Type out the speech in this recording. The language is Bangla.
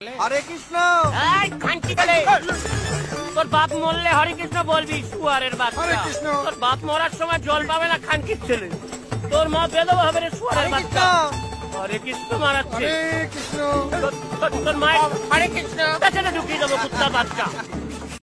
হরে কৃষ্ণ। এই তোর বাপ মরলে হরে কৃষ্ণ বলবি শুয়ারের বাচ্চা। হরে কৃষ্ণ। তোর বাপ মরার সময় জল পাবে না খানকির ছেলে। তোর মা বেদব হবে রে শুয়ারের হরে বাচ্চা। কৃষ্ণ। হরে কৃষ্ণ মারাচ্ছে। হরে কৃষ্ণ। তোর- মায়ের হরে কৃষ্ণ। পেছনে ঢুকিয়ে দেবো কুত্তার বাচ্চা।